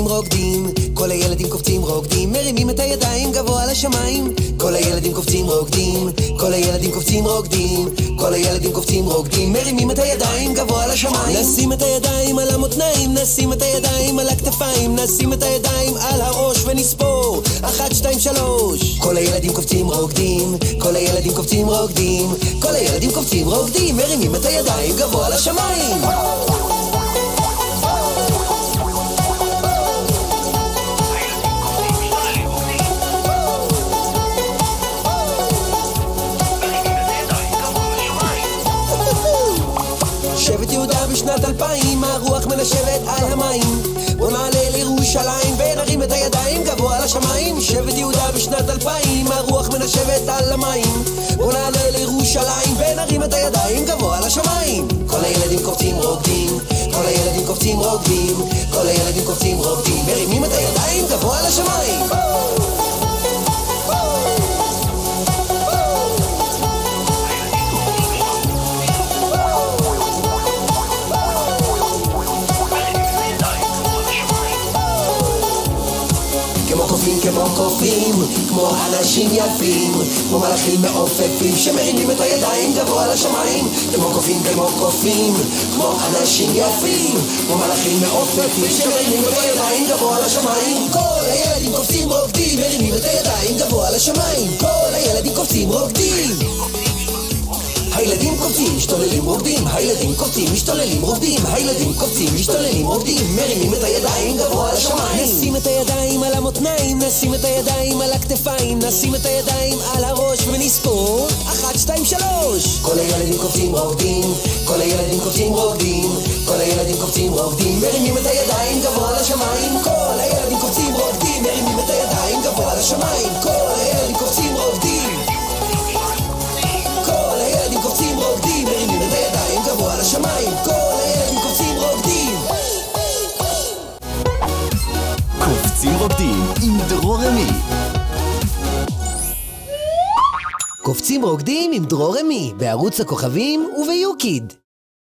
רוקדים, כל הילדים קופצים רוקדים, מרימים את הידיים גבוה לשמיים. כל הילדים קופצים רוקדים, כל הילדים קופצים רוקדים, כל הילדים קופצים רוקדים, מרימים את הידיים גבוה לשמיים. נשים את הידיים על המותניים, נשים את הידיים על הכתפיים, נשים את הידיים על הראש ונספור. אחת, שתיים, שלוש. כל הילדים קופצים רוקדים, כל הילדים קופצים רוקדים, כל הילדים קופצים רוקדים, מרימים את הידיים גבוה לשמיים. בשנת אלפיים, הרוח מנשבת על המים. בוא נעלה לירושלים ונרים את הידיים גבוה לשמיים. שבט יהודה בשנת אלפיים, הרוח מנשבת על המים. בוא נעלה לירושלים ונרים את הידיים גבוה לשמיים. כל הילדים קופצים רוקדים, כל הילדים קופצים רוקדים, כל הילדים קופצים רוקדים, מרימים את הידיים גבוה לשמיים. קופים, כמו קופים, אנשים יפים, כמו מלאכים מעופפים שמרימים את הידיים גבוה לשמיים. כמו קופים, כמו קופים, כמו אנשים יפים, כמו מלאכים מעופפים שמרימים את הידיים גבוה לשמיים. כל הילדים קופצים רוקדים, מרימים את הידיים קופצים, משתוללים רוקדים, הילדים קופצים, משתוללים רוקדים, הילדים קופצים, משתוללים רוקדים, מרימים את הידיים גבוה לשמיים. נשים את הידיים על המותניים, נשים את הידיים על הכתפיים, נשים את הידיים על הראש ונספור, אחת, שתיים, שלוש. כל הילדים קופצים רוקדים, כל הילדים קופצים רוקדים, כל הילדים קופצים רוקדים, מרימים את הידיים גבוה לשמיים. לשמיים. כל הילדים קופצים רוקדים. קופצים רוקדים עם דרור רמי. קופצים רוקדים עם דרור רמי, בערוץ הכוכבים וביוקיד.